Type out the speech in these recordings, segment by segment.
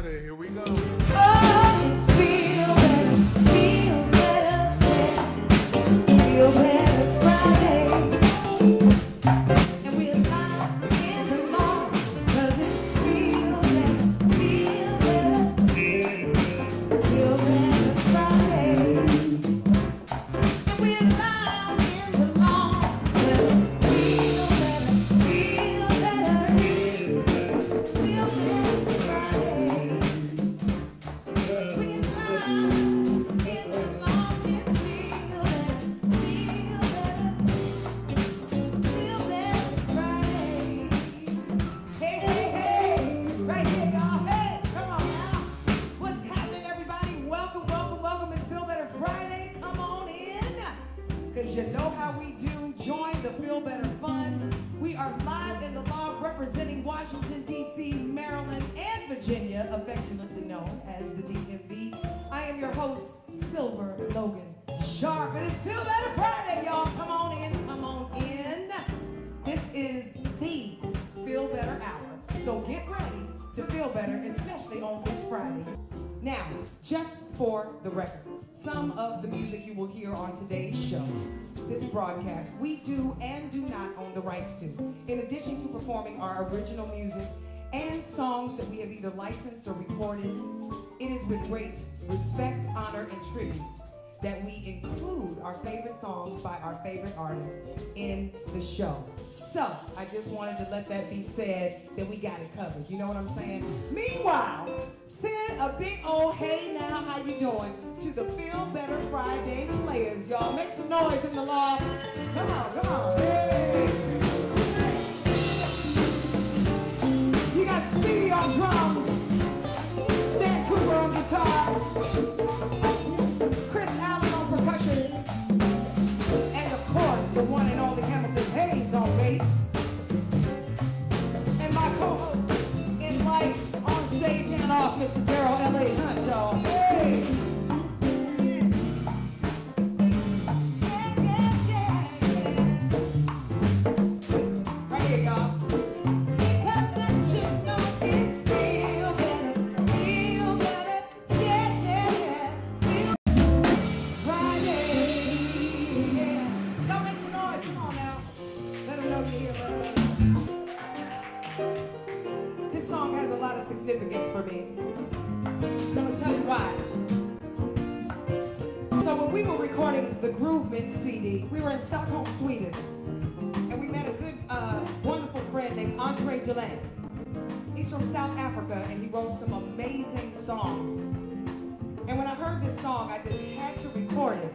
Friday. Here we go. The record, some of the music you will hear on today's show, this broadcast, we do and do not own the rights to. In addition to performing our original music and songs that we have either licensed or recorded, it is with great respect, honor, and tribute that we include our favorite songs by our favorite artists in the show. So, I just wanted to let that be said that we got it covered. You know what I'm saying? Meanwhile, send a big old hey now, how you doing to the Feel Better Friday players, y'all. Make some noise in the loft. Come on, come on. Hey. You got Speedy on drums, Stan Cooper on guitar. Mr. Daryl L.A. Hunt, y'all. Delay. He's from South Africa, and he wrote some amazing songs. And when I heard this song, I just had to record it.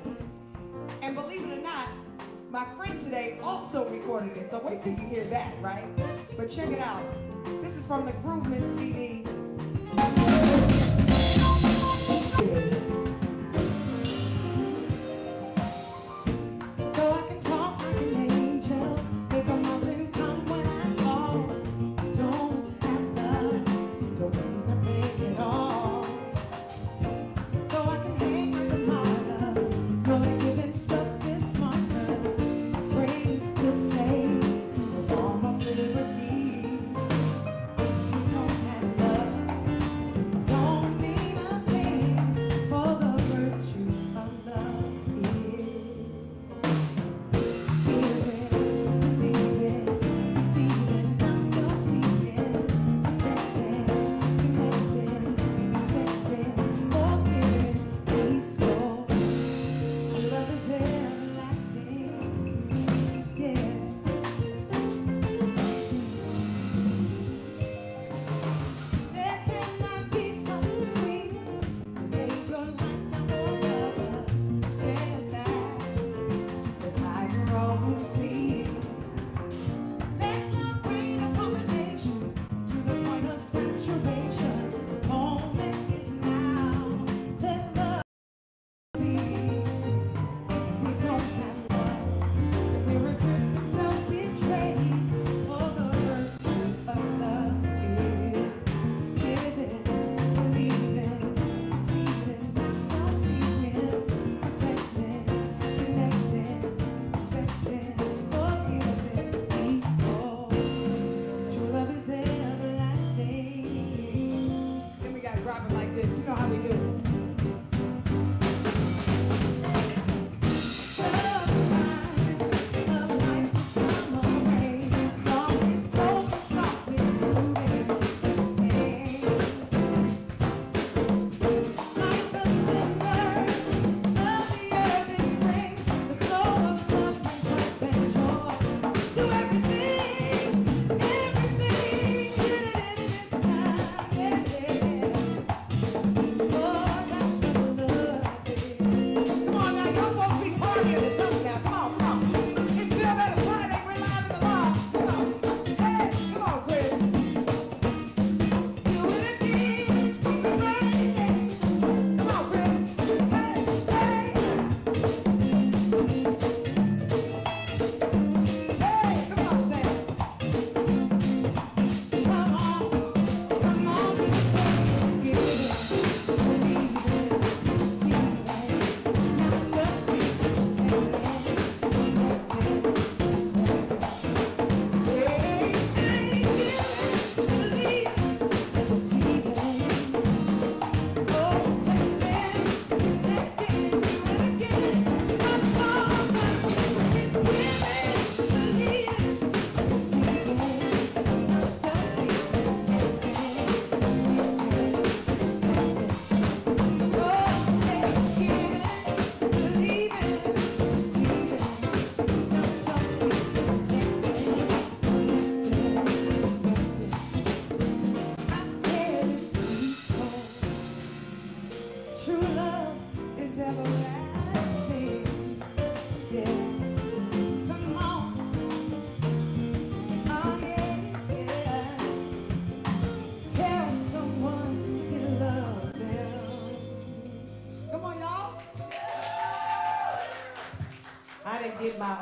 And believe it or not, my friend today also recorded it. So wait till you hear that, right? But check it out. This is from the Groovement CD.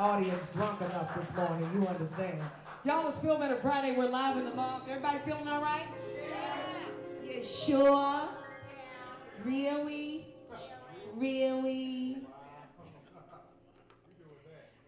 Audience drunk enough this morning. You understand? Y'all, it's Feel Better Friday. We're live in the loft. Everybody feeling all right? Yeah. You sure? Really? Really?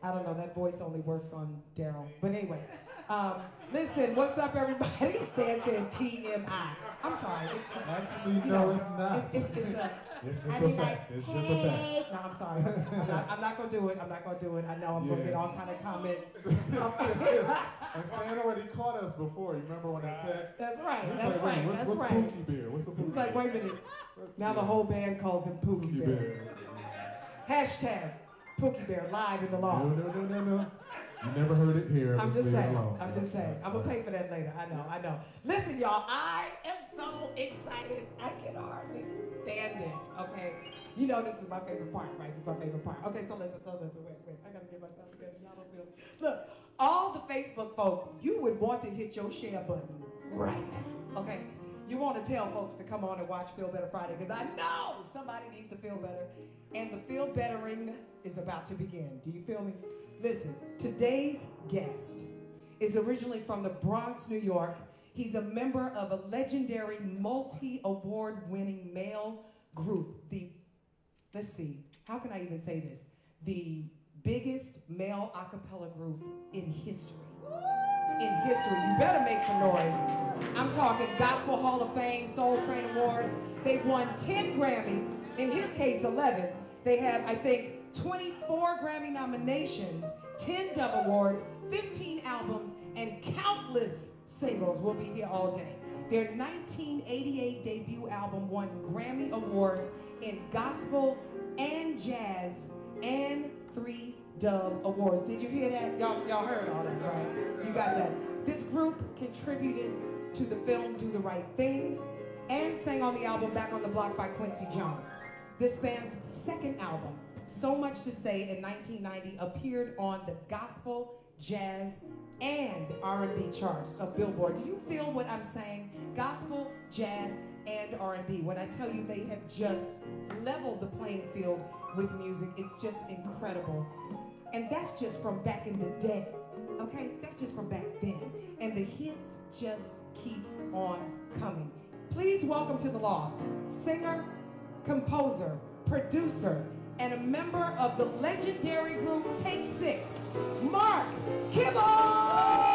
I don't know. That voice only works on Daryl. But anyway, um, listen. What's up, everybody? Stan said TMI. I'm sorry. It's, it's, Actually, you no, it's not. It's, it's, it's a. It's just I a mean, fact. like, It's just a fact. hey. No, I'm sorry. I'm not, I'm not gonna do it. I'm not gonna do it. I know I'm gonna Yeah. get all kind of comments. And Stan already caught us before. You remember when I text? That's right. He That's like, wait, right. What's, That's what's right. Pookie Bear? What's the Pookie He's like, wait a minute. Now the whole band calls him Pookie, Pookie Bear. Bear. Hashtag Pookie Bear live in the No, law. no, no, no, no. You never heard it here. I'm just saying. alone. I'm just saying. I'm gonna pay for that later. I know. I know. Listen, y'all. I am so excited. I can hardly stand it. Okay. You know this is my favorite part, right? This is my favorite part. Okay. So listen. So listen. Wait. Wait. I gotta get myself together. Y'all don't feel. Look. All the Facebook folk, you would want to hit your share button right now. Okay. You want to tell folks to come on and watch Feel Better Friday because I know somebody needs to feel better, and the feel bettering is about to begin. Do you feel me? Listen, today's guest is originally from the Bronx, New York. He's a member of a legendary multi award winning male group, the, let's see, how can I even say this? The biggest male a cappella group in history. In history. You better make some noise. I'm talking Gospel Hall of Fame, Soul Train Awards. They've won 10 Grammys, in his case, 11. They have, I think, 24 Grammy nominations, 10 Dove Awards, 15 albums, and countless singles. We'll be here all day. Their 1988 debut album won Grammy Awards in gospel and jazz and three Dove Awards. Did you hear that? Y'all, y'all heard all that, right? You got that. This group contributed to the film Do the Right Thing and sang on the album Back on the Block by Quincy Jones. This band's second album, So Much to Say in 1990, appeared on the gospel, jazz, and R&B charts of Billboard. Do you feel what I'm saying? Gospel, jazz, and R&B. When I tell you they have just leveled the playing field with music, it's just incredible. And that's just from back in the day. Okay? That's just from back then. And the hits just keep on coming. Please welcome to the loft singer, composer, producer, and a member of the legendary group Take Six, Mark Kibble!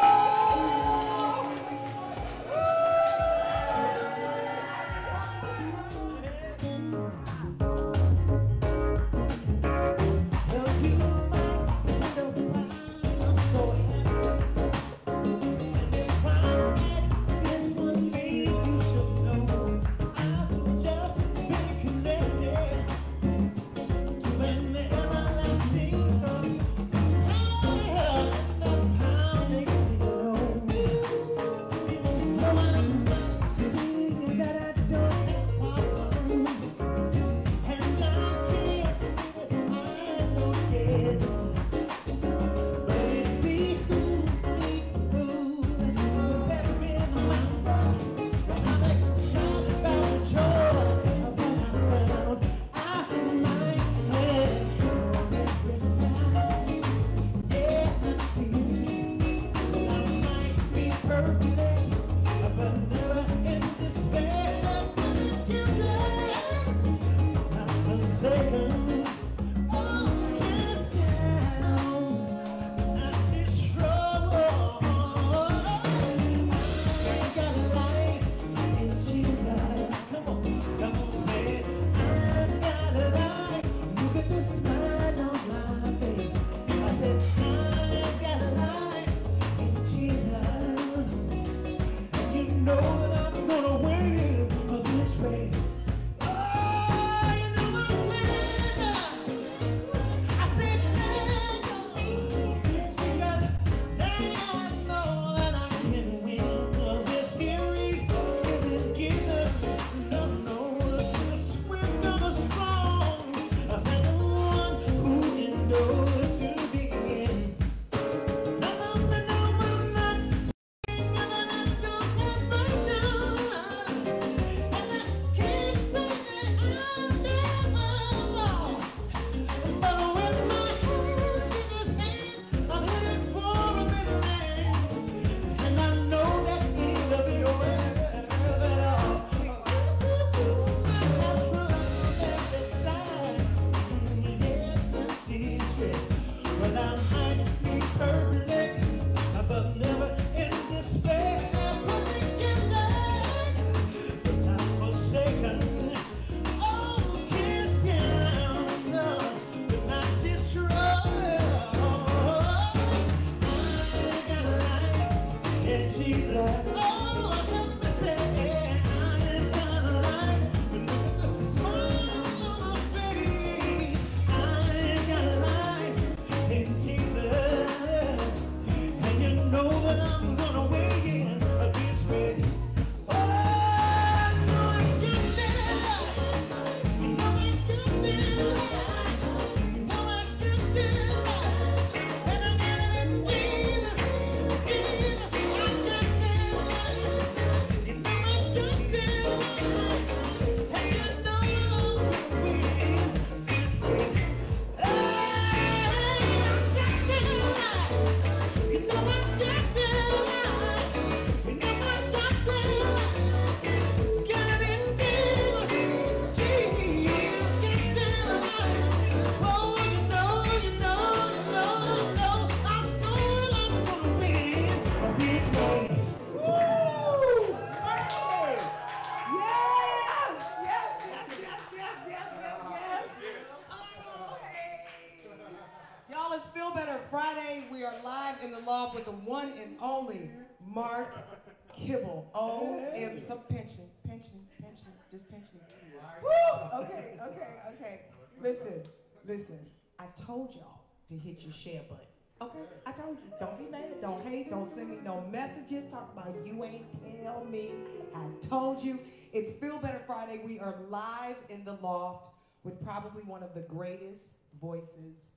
To hit your share button. Okay, I told you, don't be mad, don't hate, don't send me no messages, talk about you ain't tell me. I told you. It's Feel Better Friday. We are live in the loft with probably one of the greatest voices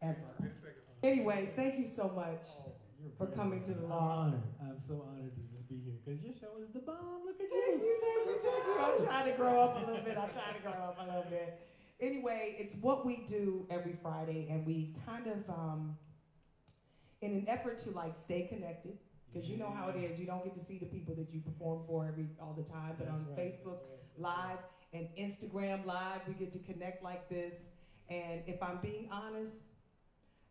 ever. Anyway, thank you so much oh, for coming to the loft. I'm so honored to just be here because your show is the bomb. Look at you. Thank you, thank you, thank you. I'm trying to grow up a little bit. I'm trying to grow up a little bit anyway, it's what we do every Friday, and we kind of, um, in an effort to like stay connected, because you know how it is, you don't get to see the people that you perform for every all the time, but That's on right. Facebook Live and Instagram Live, we get to connect like this. And if I'm being honest,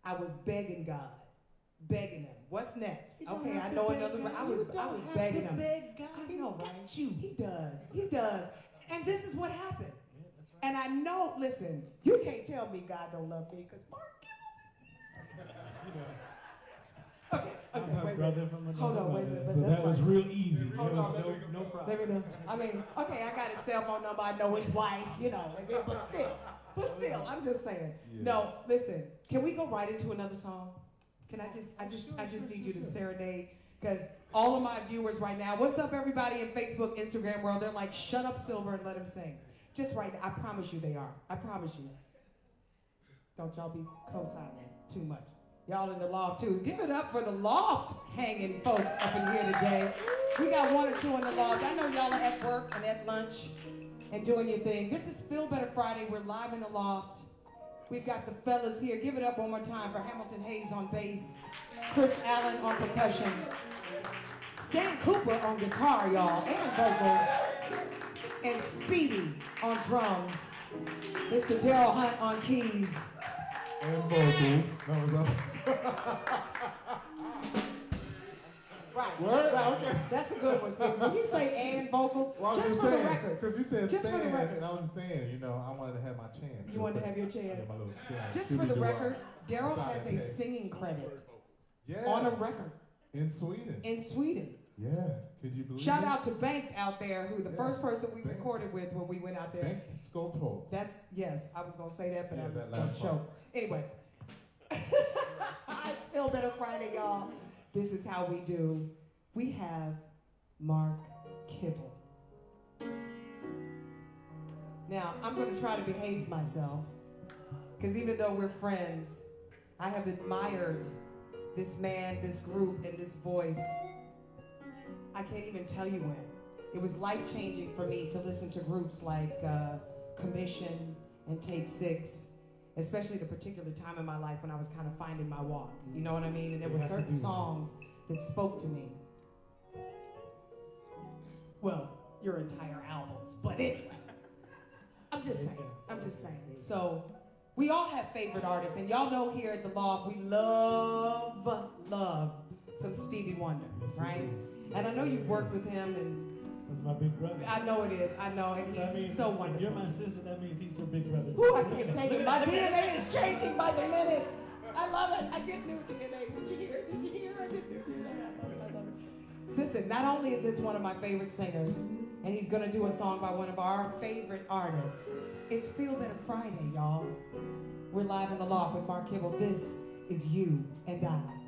I was begging God, begging him. What's next? Okay, I know another. I was I was begging him. Beg God. I know, right? You. He does. He does. And this is what happened. Yeah, right. And I know, listen, you can't tell me God don't love me because Mark Okay, okay, I'm wait, brother from another Hold on, wait a minute. So that was real easy. Hold there on, no, no, problem. Let me know. I mean, okay, I got his cell phone number. I know his wife, you know, but still, but still, I'm just saying. Yeah. No, listen, can we go right into another song? Can I just, I just, I just need you to serenade because all of my viewers right now, what's up, everybody in Facebook, Instagram world? They're like, shut up, Sylver, and let him sing. Just right now. I promise you they are. I promise you. Don't y'all be co-signing too much. Y'all in the loft too. Give it up for the loft hanging folks up in here today. We got one or two in the loft. I know y'all are at work and at lunch and doing your thing. This is Feel Better Friday. We're live in the loft. We've got the fellas here. Give it up one more time for Hamilton Hayes on bass, Chris Allen on percussion, Stan Cooper on guitar, y'all, and vocals and Speedy on drums. Mr. Daryl Hunt on keys. And vocals. right. What? Right. Okay. That's a good one. When you say and vocals, well, just, just for saying, the record. Because you said just stand, for the record. and I was saying, you know, I wanted to have my chance. You wanted to have your chance. my little chance. Just for the record, Daryl has a singing credit yeah. on a record. In Sweden. In Sweden. Yeah, could you believe it? Shout it? out to Bank out there, who the yeah. first person we Bank. recorded with when we went out there. Bank Sculptor. That's, yes, I was going to say that, but yeah, I'm going to show. Anyway. it's Feel Better Friday, y'all. This is how we do. We have Mark Kibble. Now, I'm going to try to behave myself, because even though we're friends, I have admired this man, this group, and this voice I can't even tell you when. It was life changing for me to listen to groups like uh, Commissioned and Take Six, especially the particular time in my life when I was kind of finding my walk. You know what I mean? And there were certain songs that spoke to me. Well, your entire albums, but anyway. I'm just saying. I'm just saying. So we all have favorite artists, and y'all know here at the Loft we love, love some Stevie Wonder, right? And I know you've worked with him and that's my big brother. I know it is. I know, and he's means, so wonderful. you're my sister, that means he's your big brother. Ooh, I can't take it. My DNA is changing by the minute. I love it. I get new DNA. Did you hear? Did you hear? I get new DNA. I love it. I love it. Listen, not only is this one of my favorite singers, and he's gonna do a song by one of our favorite artists, it's Feel Better Friday, y'all. We're live in the loft with Mark Kibble. This is you and I.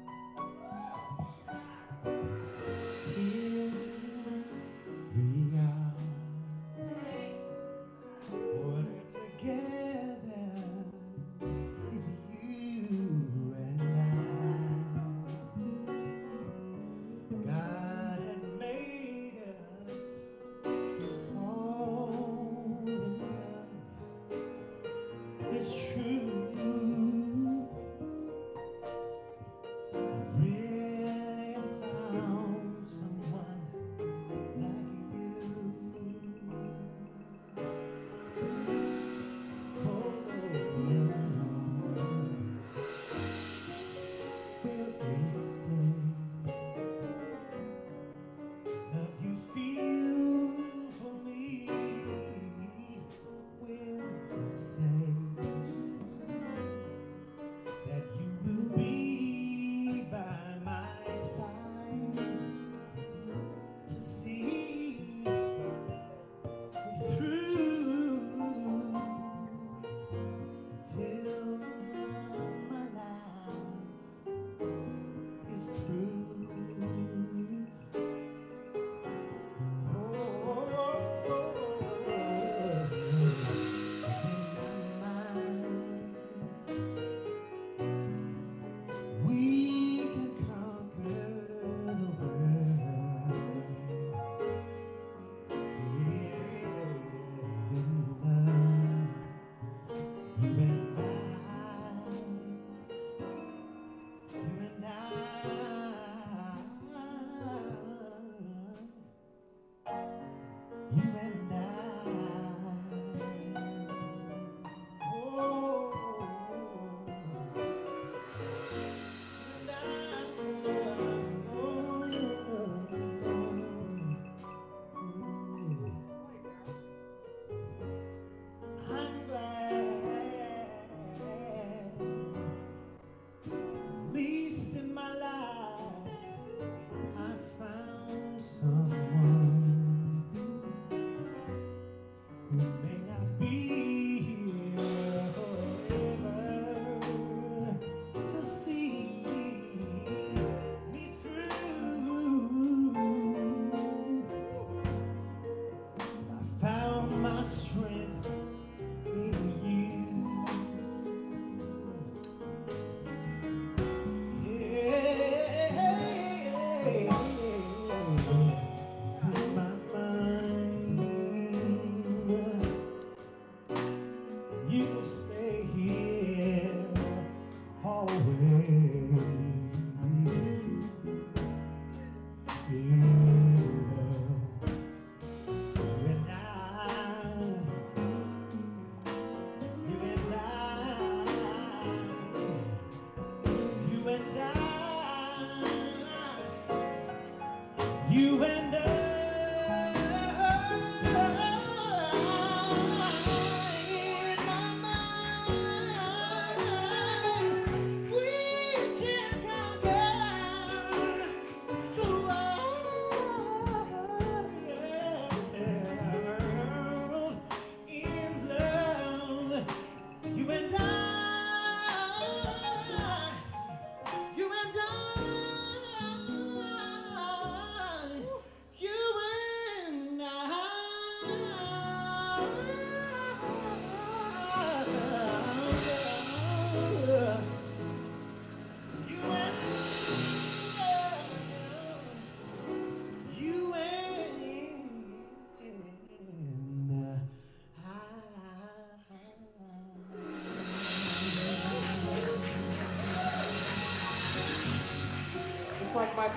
You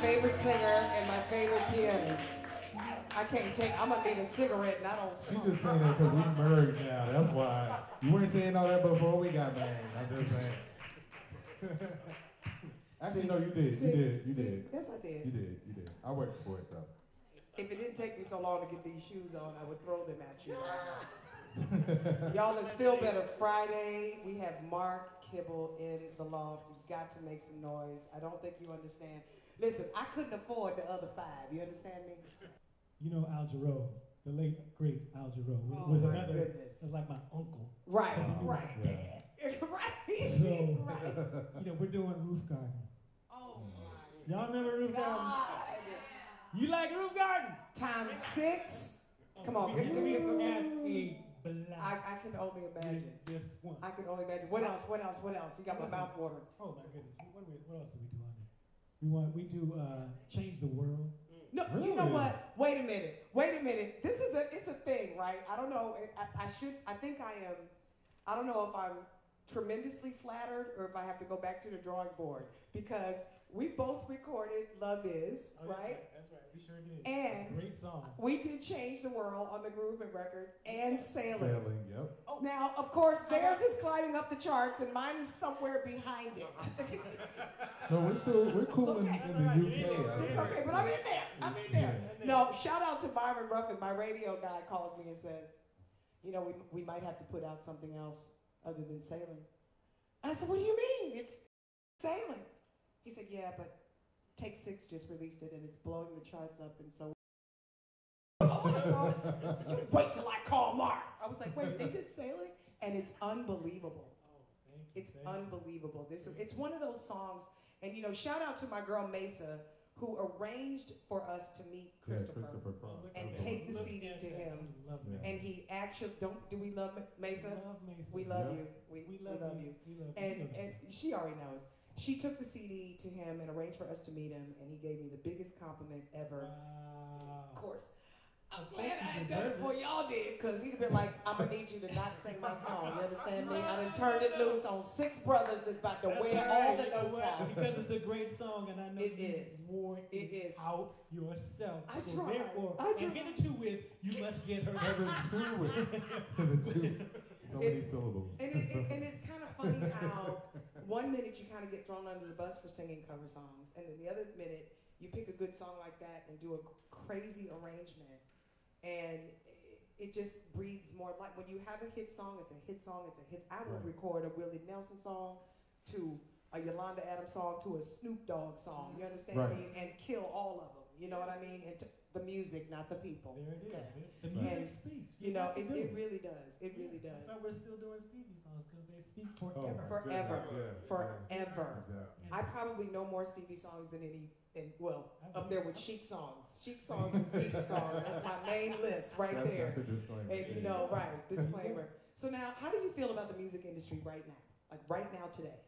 favorite singer and my favorite pianist. I can't take, I'm gonna need a cigarette and I don't She smoke. just saying that because we married now. That's why. You weren't saying all that before we got married. I'm just saying. Actually, no, you did. See, You did. You see, did. Yes, I did. You did. did. You did. I worked for it though. If it didn't take me so long to get these shoes on, I would throw them at you. Y'all, it's Feel Better Friday. We have Mark Kibble in the loft. You've got to make some noise. I don't think you understand. Listen, I couldn't afford the other five. You understand me? You know Al Jarreau, the late great Al Jarreau, Oh was my another. goodness. Was like my uncle. Right, Because he knew right, my dad. right, So- right. You know, we're doing Roof Garden. Oh mm. my. Y'all remember Roof my Garden? God. You like Roof Garden? Times six. Oh, Come on, give- we give- give- had a I, blast. I can only imagine. Just one. I can only imagine. What else? What else? What else? You got my mouth watering. Oh my goodness. What, what else do we do on there? We want we do uh, change the world. No, you know what? Wait a minute. Wait a minute. This is a it's a thing, right? I don't know. I, I should. I think I am. I don't know if I'm tremendously flattered or if I have to go back to the drawing board because we both recorded "Love Is," Oh, right? That's right. We sure did. And- great song. We did change the world on the Groovement record and Sailing. Failing, yep. Oh. Now, of course, uh-huh. theirs is climbing up the charts and mine is somewhere behind it. Uh-huh. No, we're still we're cool in, okay. in the UK. I it's okay, but I'm in there. I'm in there. No, shout out to Byron Ruffin. My radio guy calls me and says, you know, we, we might have to put out something else other than sailing. And I said, what do you mean? It's sailing. He said, yeah, but Take Six just released it and it's blowing the charts up. And so, oh, that's all. I said, you wait till I call Mark. I was like, wait, they did sailing? And it's unbelievable. Oh, thank you. It's thank you. unbelievable. This is it's one of those songs, and you know, shout out to my girl Mesa who arranged for us to meet Yeah, Christopher. Christopher Cross. Look And at take the Look CD to him. Love Yeah. And he actually don't do we love Ma- Mesa? We love Mesa. We love Yeah. you. We, We love, you. We love you. And We love and you. she already knows. She took the CD to him and arranged for us to meet him, and he gave me the biggest compliment ever. Wow. Of course. I'm glad I had done it deserve before y'all did, because he'd have been like, I'm gonna need you to not sing my song. You understand me? I done turned it loose on six brothers that's about to That's wear right. all the You know notes out. Because it's a great song, and I know It you is. wore It it, is. out yourself. I so tried. Therefore, I and tried. get the two with, you must get her. Number two with the two. So many syllables. And, it, it- and it's kind of funny how one minute you kind of get thrown under the bus for singing cover songs, and then the other minute you pick a good song like that and do a crazy arrangement, and it, it just breathes more life. when you have a hit song, it's a hit song, it's a hit. I would Right. record a Willie Nelson song to a Yolanda Adams song to a Snoop Dogg song. You mm-hmm. understand Right. me? And kill all of them. You know what I mean? And t- the music, not the people. There it is. Okay. The Right. music speaks. You know, it, it really does. It really does. That's why we're still doing Stevie songs because they speak Oh, forever. my Forever. yeah, Forever. yeah, I probably know more Stevie songs than any, and well, up there with Chic songs. Chic songs and Stevie songs. That's my main list right That's, there. that's a disclaimer. And you know, right, disclaimer. So now, how do you feel about the music industry right now? Like right now today?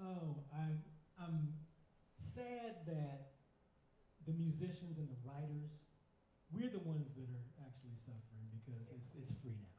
Oh, I, I'm sad that the musicians and the writers, we're the ones that are actually suffering because it's, it's free now.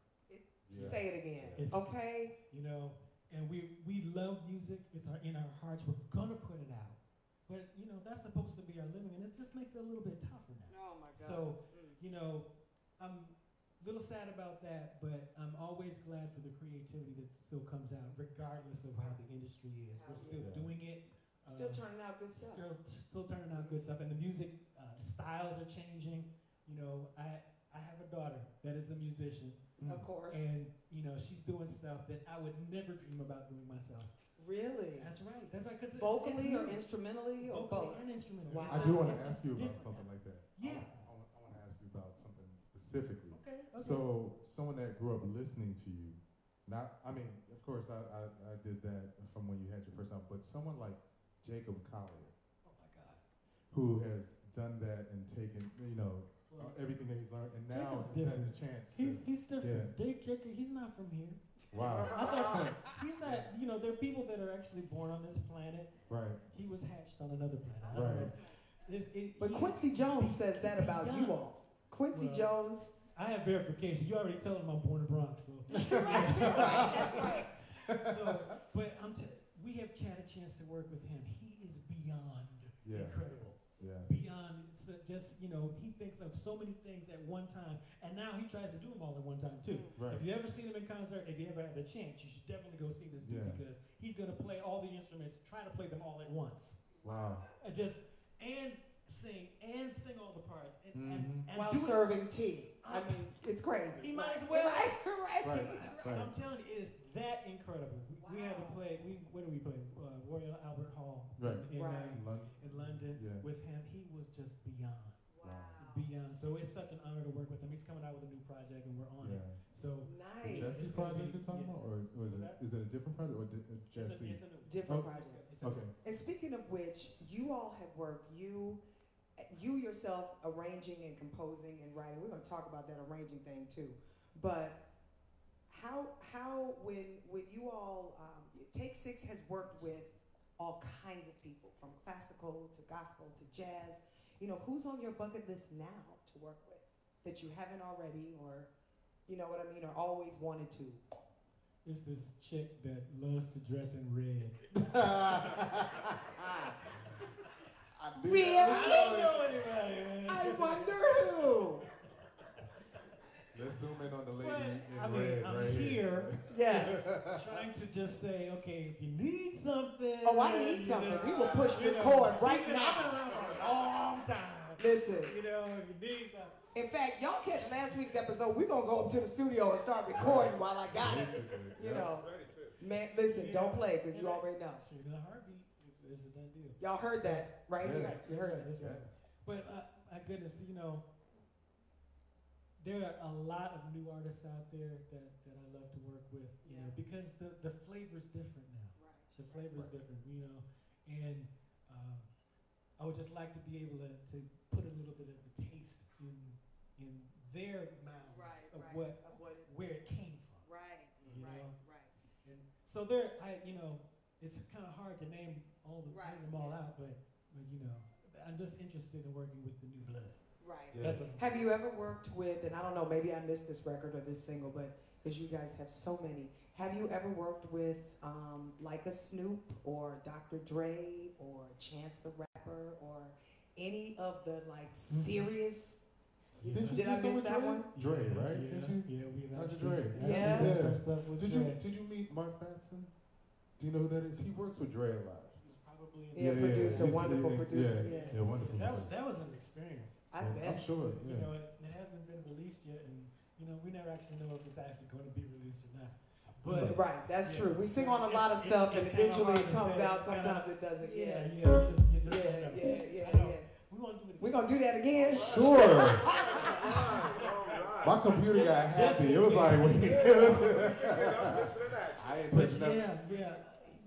Yeah. Say it again, It's- okay? You know, and we we love music. It's our, in our hearts. We're gonna put it out, but you know that's supposed to be our living, and it just makes it a little bit tougher now. Oh my God. So Mm. you know, I'm a little sad about that, but I'm always glad for the creativity that still comes out, regardless of how the industry is. We're still Yeah. doing it. Still uh, turning out good stuff. Still, still turning out good stuff, and the music uh, styles are changing. You know, I I have a daughter that is a musician, Mm. Of course. and you know she's doing stuff that I would never dream about doing myself. Really? That's right. That's right. Because Vocally it's or instrumentally or vocally both? and instrumental. Wow. I do want to ask you about something like that. Yeah. I want, I want to ask you about something specifically. Okay. okay. So, someone that grew up listening to you, not, I mean, of course, I, I, I did that from when you had your first album, but someone like Jacob Collier, oh my God. who has done that and taken, you know, Well, everything that he's learned, and now Jacob's has had a different. chance to. he's he's different. Jake, Jake, he's not from here. Wow. I thought he's not. You know, there are people that are actually born on this planet. Right. He was hatched on another planet. Right. know. It's- it- But Quincy Jones says that about you all. Quincy Well, Jones. I have verification. You already told him I'm born in Bronx, so. That's right. so, but I'm t- we have had a chance to work with him. He is beyond Yeah. incredible. Yeah. Beyond so just you know, he thinks of so many things at one time, and now he tries to do them all at one time too. Right. If you ever seen him in concert, if you ever have the chance, you should definitely go see this dude Yeah. because he's gonna play all the instruments, try to play them all at once, Wow. and just and sing and sing all the parts and, and, Mhm. and While do it- serving tea. I mean, it's crazy. He might as Right. well. Right, right. Right. Right. I'm telling you, it is that incredible. We, we had to play. We where do we play? Uh, Royal Albert Hall Right. in, in, Right. uh, In London. in London. London Yeah. with him. He was just beyond, Wow. beyond. So it's such an honor to work with him. He's coming out with a new project, and we're on Yeah. it. So The Nice. Djesse project you're talking yeah. about, or was it, that? is it a different project or di- uh, it's a, Djesse? it's a new Different Oh. project. It's a- Okay. And speaking of which, you all have worked, you, you yourself arranging and composing and writing. We're going to talk about that arranging thing too. But how, how when, when you all, um, Take Six has worked with all kinds of people, from classical to gospel to jazz. You know, who's on your bucket list now to work with that you haven't already, or you know what I mean, or always wanted to? It's this chick that loves to dress in red. I knew Really? that. I don't know anybody, man. I wonder who. Let's zoom in on the lady Well, in I mean, red I'm right here. here. Yes. trying to just say, okay, if you need something. Oh, I need something. know, We will push you know, right now. I've been around for a long time. Listen. You know, if you need something. In fact, y'all catch last week's episode. We're gonna go up to the studio and start recording while I got it. You know, man. Listen, don't play because you already know. Shoot, in a heartbeat, it's, it's a done deal. Y'all heard that right Yeah. here. You heard that's it. right. But uh, my goodness, you know, there are a lot of new artists out there that, that I love to work with, you know, because the, the flavor's different now. Right. The flavor's different, you know, and um, I would just like to be able to, to put a little bit of a taste in in their mouths of what Of what it- where it came from, right. you Right. know. Right. And so there, I you know, it's kind of hard to name all the Right, name them all yeah. out, but but you know, I'm just interested in working with the new blood. Right. Yeah. That's what I'm- Have you ever worked with? And I don't know. Maybe I missed this record or this single, but because you guys have so many. Have you ever worked with um, like a Snoop or Dr. Dre or Chance the Rapper or any of the like Mm-hmm. serious? Didn't you Did do I miss that Dre? one? Dre, right? Yeah, Didn't you? yeah, we've Dr. Dre. Yeah. Yeah. some stuff with Did Dre. you did you meet Mark Batson? Do you know who that is? He works with Dre a lot. He's probably Yeah, producer, He's- wonderful yeah, producer, Yeah, yeah. yeah, wonderful. That was that was an experience. I So, bet. I'm sure. You Yeah. know, it, it hasn't been released yet, and you know, we never actually know if it's actually going to be released or not. But right, that's Yeah. true. We sing on a lot of It's- stuff, it's and kinda eventually hard it to comes say. out. It's kinda- Sometimes it doesn't. yeah, Yeah, you just, you just yeah, yeah, yeah, yeah. We want to do it. We gonna do that again? Sure. My computer got happy. It was like, wait. I ain't But touching that. yeah, yeah,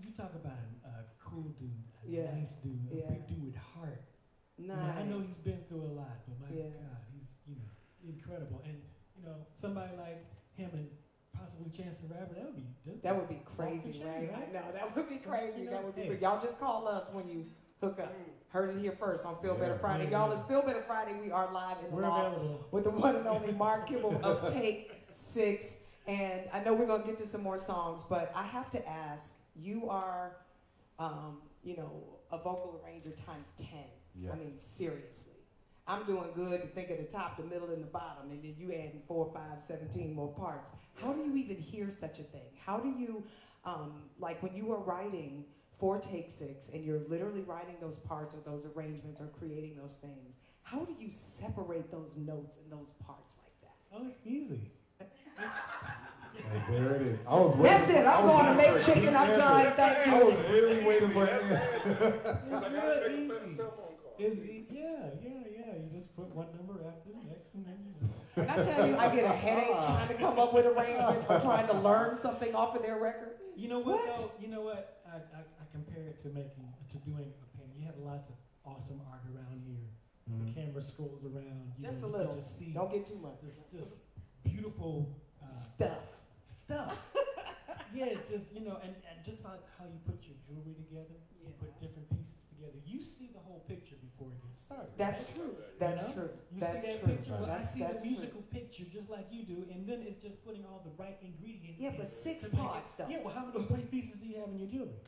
you talk about a, a cool dude, a Yeah, nice dude, a yeah. big dude with heart. You know, Nice. I know he's been through a lot, but my Yeah. God, he's you know incredible. And you know, somebody like him and possibly Chance the Rapper, that would be just That would be crazy, chain, right? I right? know that would be crazy. you know, that would be. hey. Y'all just call us when you hook up. Heard it here first on Feel Better Friday. Yeah, Y'all, yeah. it's Feel Better Friday. We are live in the We're law available. with the one and only Mark Kibble of Take Six. And I know we're gonna get to some more songs, but I have to ask. You are, um, you know, a vocal arranger times ten. Yes. I mean, seriously. I'm doing good to think of the top, the middle, and the bottom, and then you adding four, five, 17 more parts. How do you even hear such a thing? How do you, um, like when you are writing for Take Six and you're literally writing those parts or those arrangements or creating those things, how do you separate those notes and those parts like that? Oh, it's easy. And there it is. I was waiting. That's it. I I'm was going to waiting make chicken. I'm answer. done. Thank I was really waiting for an answer. It's real easy. It's e- yeah, yeah, yeah. You just put one number after the next, and then you just. When I tell you, I get a headache trying to come up with arrangements or trying to learn something off of their record. You know what? What? Though, you know what? I, I, I compare it to making to doing a painting. You have lots of awesome art around here. The camera scrolls around. You Just know, a little. Just see Don't get too much. just just beautiful uh, Stuff. stuff. yeah, it's just you know, and, and just like how you put your jewelry together, you put different pieces together. You see the whole picture before it gets started. That's true. That's know? true. You That's see that true. picture? Well, That's, I see that's the true. musical picture just like you do, and then it's just putting all the right ingredients. Yeah, in but six to make it- parts though. Yeah, well, how many pretty pieces do you have in your jewelry?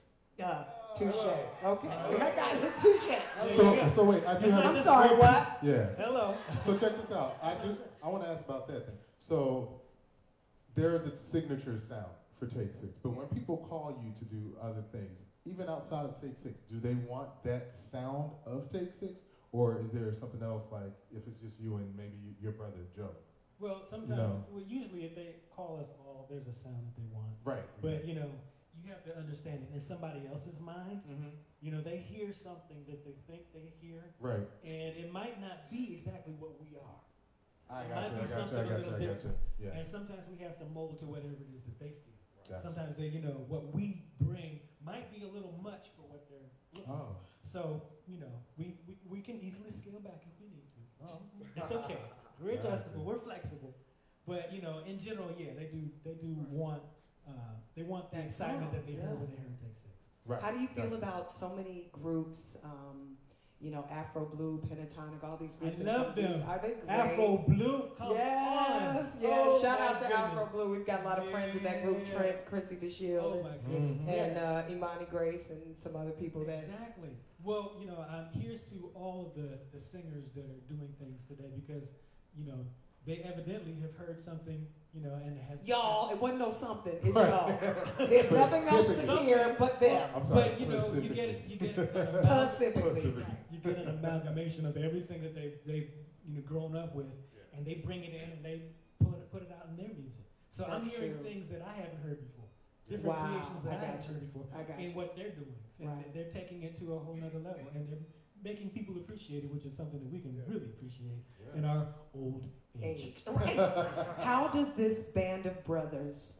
Uh, touche. Okay. I got it. Touche. Yeah, So, so wait, I do It's have. not I'm just sorry, one- what? Yeah. Hello. So check this out. I do. I want to ask about that then. So there is a signature sound for Take Six, but when people call you to do other things, even outside of Take Six, do they want that sound of Take Six, or is there something else like if it's just you and maybe you, your brother Joe? Well, sometimes, No. well, usually if they call us all, there's a sound that they want. Right. But you know, you have to understand it in somebody else's mind. Mm-hmm. You know, they hear something that they think they hear, Right. and it might not be exactly what we are. I It got might you. be you. something I a you. little I got you. different. Yeah. And sometimes we have to mold to whatever it is that they feel. Gotcha. Sometimes they, you know, what we bring might be a little much for what they're looking Oh. for. So, you know, we, we, we can easily scale back if we need to. Oh. It's okay. We're adjustable. We're flexible. But you know, in general, yeah, they do. They do want. Uh, they want the That excitement sound, that they yeah. heard when they heard Take Six. Right. How do you feel Gotcha. about so many groups, um, you know, Afro Blue, Pentatonix, all these I groups? that love them. Are they great? Afro Blue, come yes, on! yes. Oh, Shout out to goodness. Afro Blue. We've got a lot of friends in that group. Yeah. Trent, Chrissy Oh DeShield, my goodness! Mhm. and uh, Imani Grace, and some other people that. Exactly. Well, you know, um, here's to all of the, the singers that are doing things today because, you know, they evidently have heard something, you know, and have. Y'all, it wasn't no something. It's Right. y'all. There's nothing else to hear but them. I'm sorry. But you know, you get it. You get it. an amal- Specifically. Specifically. you get an amalgamation of everything that they they've you know grown up with, and they bring it in and they put it put it out in their music. So I'm hearing true. things that I haven't heard before, different Wow, creations that I I, haven't you. heard before, I got in you. what they're doing, and Right. they're taking it to a whole nother level, and they're making people appreciate it, which is something that we can really appreciate in our old age. Age. Right. How does this band of brothers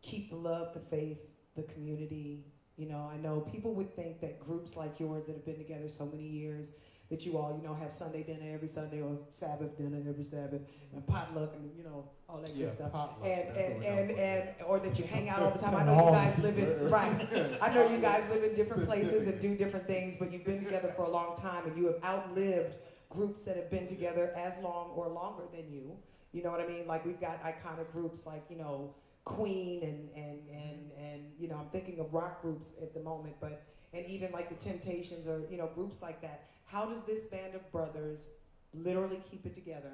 keep the love, the faith, the community? You know, I know people would think that groups like yours that have been together so many years, that you all, you know, have Sunday dinner every Sunday or Sabbath dinner every Sabbath and potluck and, you know, all that Yeah, good stuff. potlucks, And, and, and, and, or that you hang out all the time. I know you guys live in, right. I know you guys live in different places and do different things, but you've been together for a long time and you have outlived groups that have been together as long or longer than you. You know what I mean? Like we've got iconic groups like, you know, Queen and and and and you know, I'm thinking of rock groups at the moment, but and even like the Temptations or, you know, groups like that. How does this band of brothers literally keep it together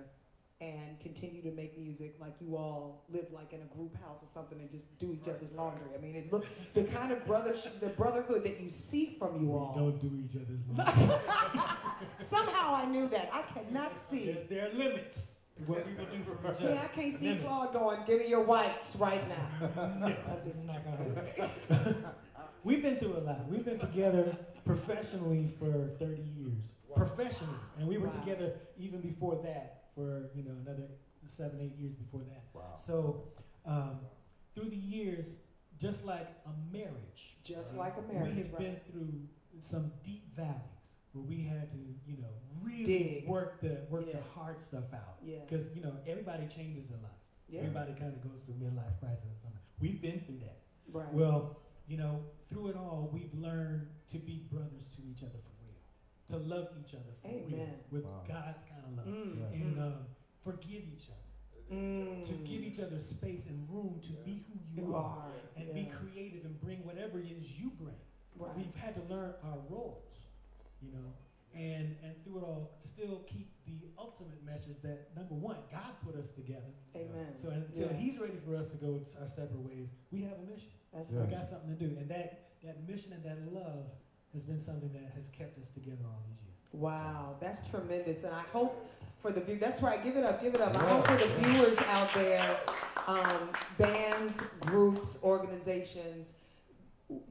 and continue to make music like you all live like in a group house or something and just do each other's laundry? I mean, it look the kind of brothership, the brotherhood that you see from you We all. don't do each other's laundry. Somehow I knew that. I cannot see. There's, there are limits to what we will do for each other. Yeah, I can't see Limits. Claude going, give me your whites right now. No, I'm just- not gonna. We've been through a lot. We've been together professionally for 30 years. Professionally. And we were Wow. together even before that for, you know, another seven, eight years before that. Wow. So, um, through the years, just like a marriage, Just like a marriage. we have right? been through some deep valleys where we had to, you know, really Dig. work the work Yeah. the hard stuff out. Yeah. Because you know everybody changes a lot. Yeah. Everybody kind of goes through midlife crisis. or something. We've been through that. Right. Well, you know, through it all, we've learned to be brothers to each other for real, to love each other for real with Wow. God's kind of love, Mm, Yeah. and um, forgive each other, mm. to give each other space and room to be who you, You are, are. and yeah. be creative and bring whatever it is you bring. Right. We've had to learn our roles, you know, and and through it all, still keep the ultimate message that number one, God put us together. Amen. So until Yeah. He's ready for us to go our separate ways, we have a mission. That's Yeah. We right. got something to do, and that that mission and that love has been something that has kept us together all these years. Wow, that's tremendous. And I hope for the view, that's right, give it up, give it up. I hope for the viewers out there, um, bands, groups, organizations,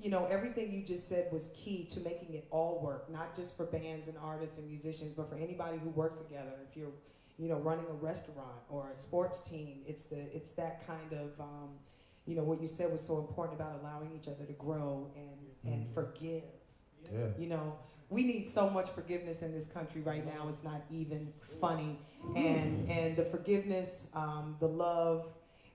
you know, everything you just said was key to making it all work, not just for bands and artists and musicians, but for anybody who works together. If you're, you know, running a restaurant or a sports team, it's the it's that kind of um, you know, what you said was so important about allowing each other to grow and and Mhm. forgive. Yeah. You know, we need so much forgiveness in this country right now. It's not even funny. And and the forgiveness, um, the love,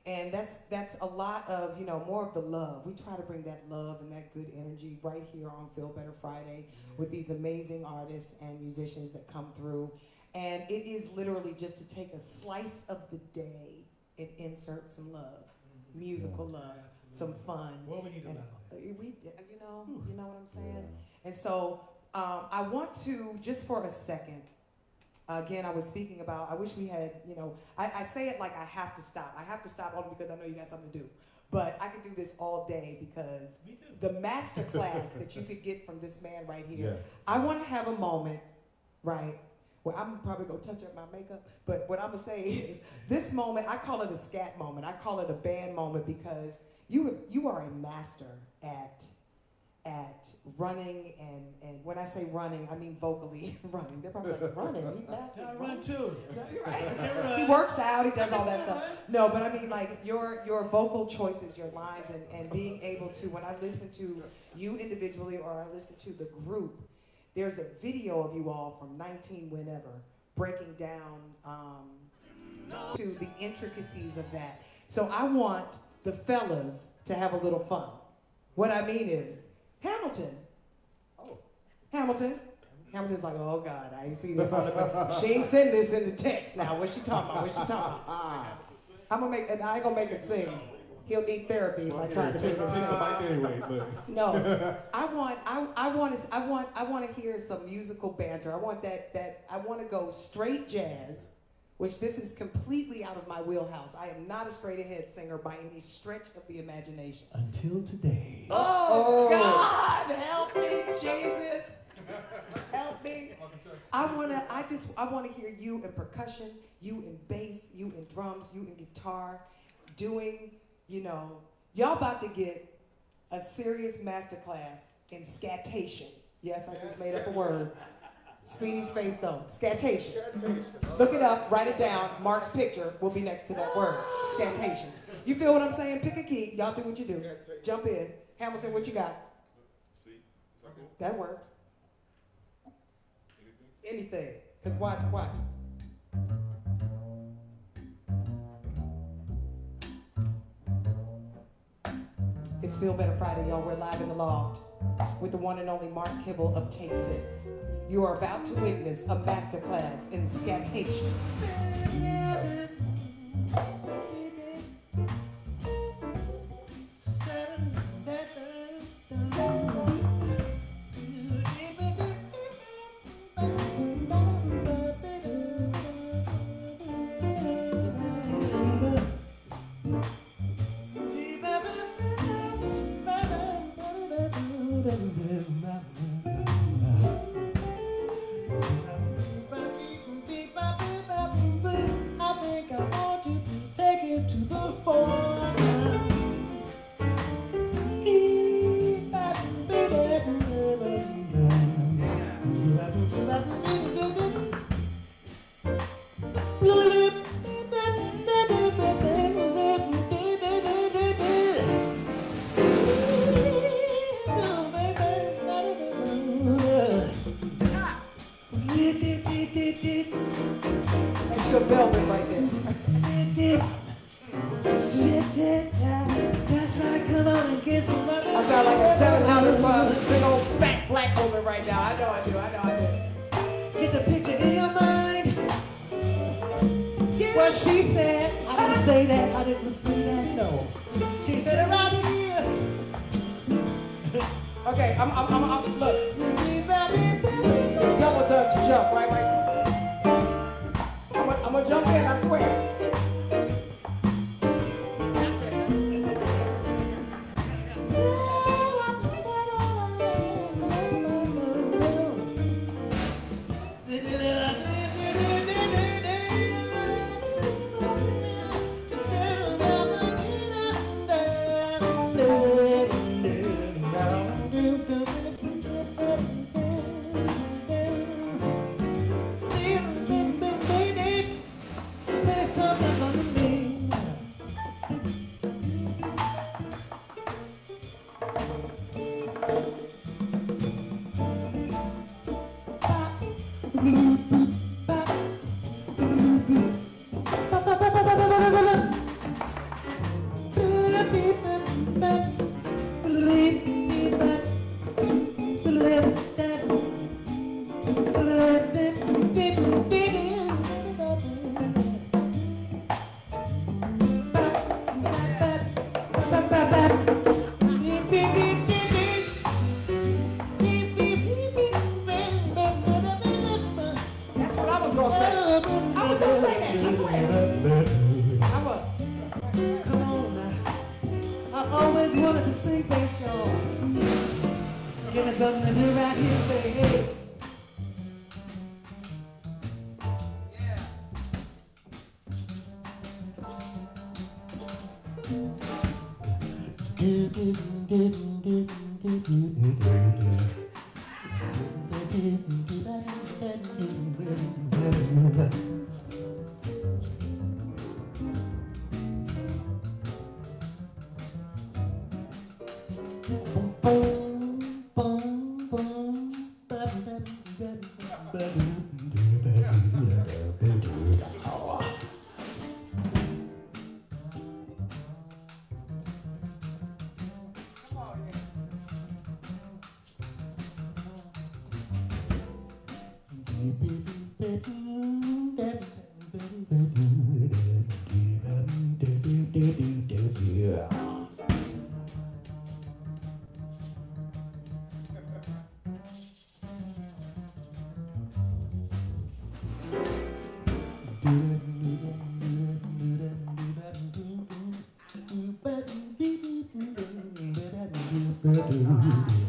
and that's that's a lot of you know more of the love. We try to bring that love and that good energy right here on Feel Better Friday with these amazing artists and musicians that come through. And it is literally just to take a slice of the day and insert some love, musical love, some fun. Well, we need And, lot of that. we, you know, you know what I'm saying. And so um, I want to, just for a second, again, I was speaking about, I wish we had, you know, I, I say it like I have to stop. I have to stop only because I know you got something to do. But I could do this all day because the master class that you could get from this man right here, Yeah. I want to have a moment, right? Well, I'm probably gonna touch up my makeup, but what I'm gonna say is this moment, I call it a scat moment. I call it a band moment because you you are a master at at running and and when I say running, I mean vocally running. They're probably like running. He. Yeah, I run too. You're right. I can run. He works out. He does all that stuff. No, but I mean like your your vocal choices, your lines, and and being able to when I listen to you individually or I listen to the group, there's a video of you all from 19 whenever breaking down um, to the intricacies of that. So I want the fellas to have a little fun. What I mean is, Hamilton. Oh. Hamilton. Hamilton's like, oh God, I ain't see this on the. she ain't send this in the text now. What's she talking about? What's she talking about? I'm gonna make, and I ain't gonna make him sing. He'll need therapy if I try to take, make him sing. the mic anyway, but No, I want, I, I want, to, I want, I want to hear some musical banter. I want that, that, I want to go straight jazz, which this is completely out of my wheelhouse. I am not a straight ahead singer by any stretch of the imagination. Until today. Oh, oh, God, help me, Jesus, help me. I wanna, I just, I wanna hear you in percussion, you in bass, you in drums, you in guitar, doing, you know, y'all about to get a serious masterclass in scatation. Yes, I just made up a word. Speedy's face though, scatation. Look it up, write it down. Mark's picture will be next to that word, scatation. You feel what I'm saying? Pick a key. Y'all do what you do. Jump in. Hamilton, what you got? That works. Anything. Cause watch, watch. It's Feel Better Friday, y'all. We're live in the loft with the one and only Mark Kibble of Take Six. You are about to witness a masterclass in scatation. That's That's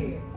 here.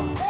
Wow.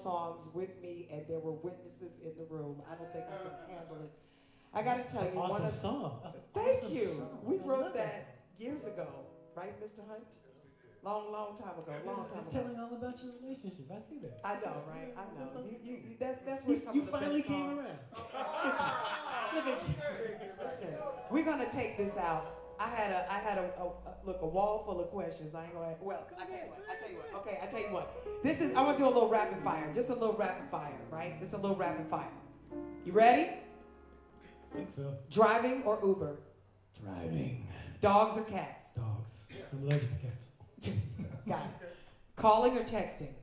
songs with me, and there were witnesses in the room. I don't think I can handle it. I got to tell you, awesome one of, song. Thank awesome you. Song. We wrote that years ago, right, Mr. Hunt? Long, long time ago. Long time it's ago. telling all about your relationship. I see that. I know, right? I know. You, you, you that's that's where some you, you finally came around. Look at you. Listen, we're gonna take this out I had a I had a, a, a, look a wall full of questions. I ain't gonna well. I tell you what. I tell you what. Okay, I tell you what. This is I want to do a little rapid fire. Just a little rapid fire, right? Just a little rapid fire. You ready? I think so. Driving or Uber? Driving. Dogs or cats? Dogs. I'm allergic to cats. Got it. Calling or texting?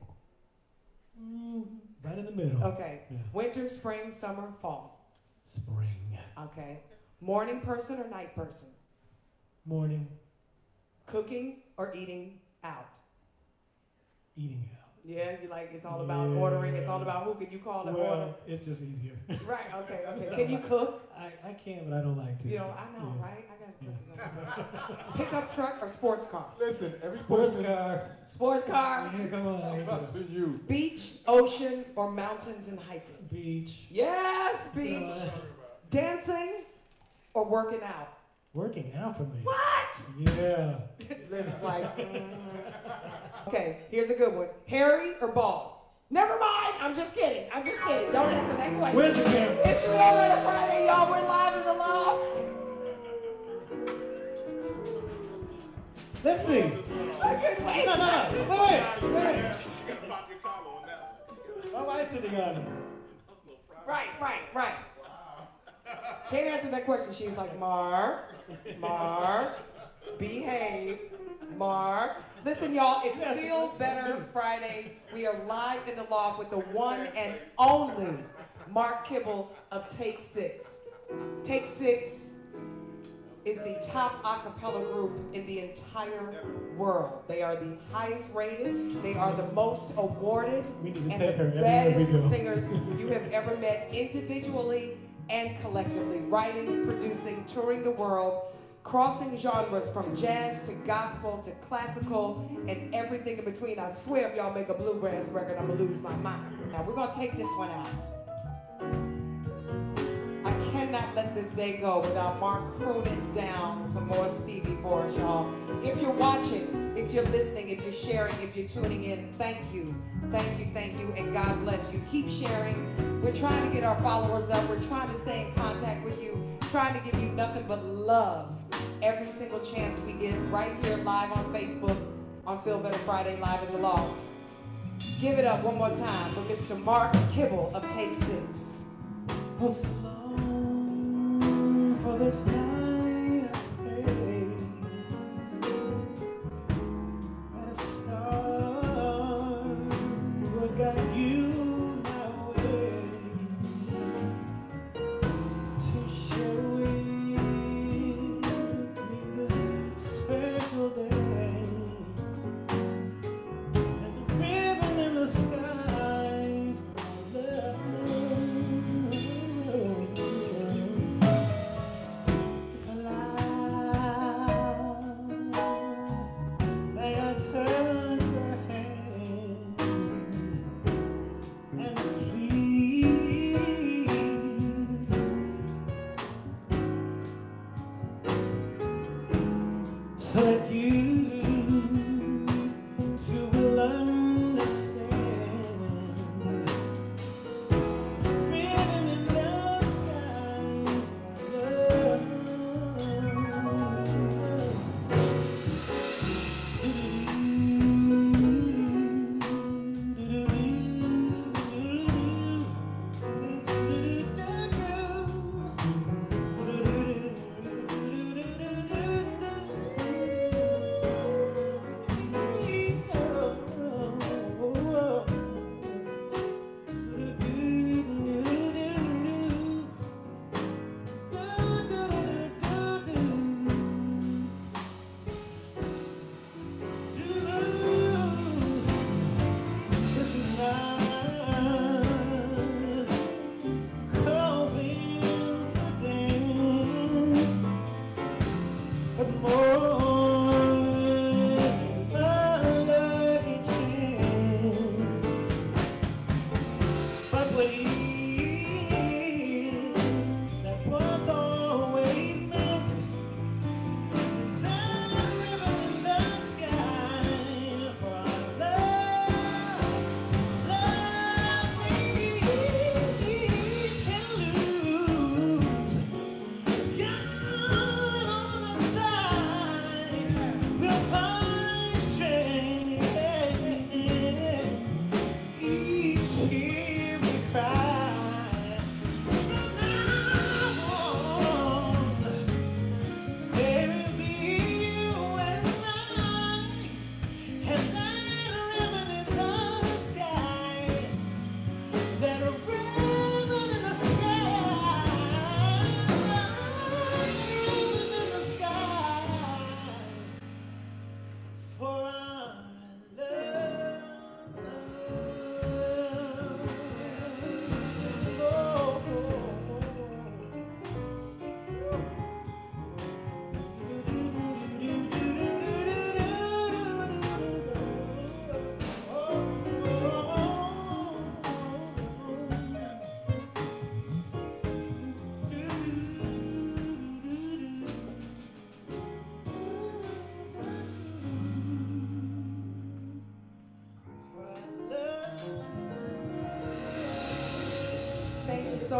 Mm, right in the middle. Okay. Yeah. Winter, spring, summer, fall. Spring. Okay. Morning person or night person? Morning. Cooking or eating out? Eating out. Yeah, you like it's all about yeah. ordering. It's all about who can you call and well, order. It's just easier. right. Okay. Okay. Can you cook? I, I can, but I don't like to. You know, I know, yeah. right? I got to pickup truck or sports car. Listen, every sports person, car. Sports car. Yeah, come on. to you. Beach, ocean, or mountains and hiking. Beach. Yes, beach. Dancing or working out working out for me. What? Yeah. Liz is like. mm. Okay, here's a good one. Hairy or bald? Never mind. I'm just kidding. I'm just kidding. Don't answer that question. Where's the camera? It's Real Red Friday, y'all. We're live in the loft. Let's see. I couldn't wait. No, no, no. Wait, wait, wait. My wife's sitting on it. Right, right, right. Can't answer that question. She's like, Mar, Mar, behave, Mar. Listen, y'all, it's Feel Better. Friday. We are live in the loft with the one and only Mark Kibble of Take Six. Take Six is the top a cappella group in the entire world. They are the highest rated, they are the most awarded, We need to and the everywhere we baddest go. singers you have ever met individually and collectively, writing, producing, touring the world, crossing genres from jazz to gospel to classical and everything in between. I swear if y'all make a bluegrass record, I'm gonna lose my mind. Now we're gonna take this one out. I cannot let this day go without Mark crooning down some more Stevie for us, y'all. If you're watching, if you're listening, if you're sharing, if you're tuning in, thank you. Thank you, thank you, and God bless you. Keep sharing. We're trying to get our followers up. We're trying to stay in contact with you, trying to give you nothing but love every single chance we get right here live on Facebook on Feel Better Friday Live in the Loft. Give it up one more time for Mr. Mark Kibble of Take 6.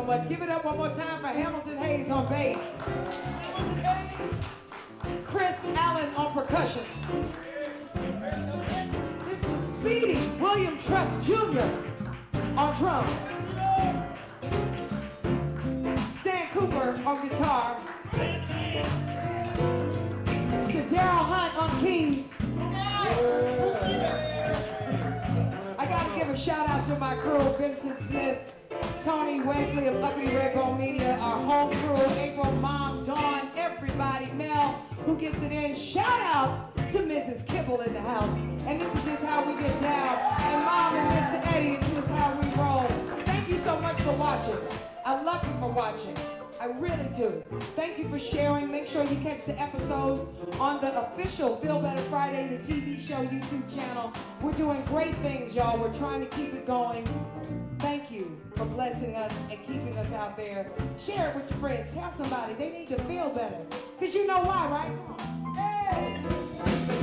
Much. Give it up one more time for Hamilton Hayes on bass. Chris Allen on percussion. Mr. Speedy William Trust Jr. on drums. Stan Cooper on guitar. Mr. Daryl Hunt on keys. I gotta give a shout out to my crew, Vincent Smith, Tony Wesley of Uppity Redbone Media, our home crew, April, Mom, Dawn, everybody, Mel, who gets it in. Shout out to Mrs. Kibble in the house. And this is just how we get down. And Mom and Mr. Eddie, this is how we roll. Thank you so much for watching. I love you for watching. I really do. Thank you for sharing. Make sure you catch the episodes on the official Feel Better Friday, the TV show YouTube channel. We're doing great things, y'all. We're trying to keep it going. Thank you for blessing us and keeping us out there. Share it with your friends. Tell somebody they need to feel better. Because you know why, right? Hey!